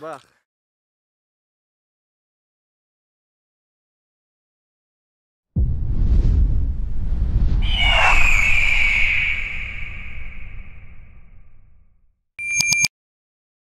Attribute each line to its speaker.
Speaker 1: Bah.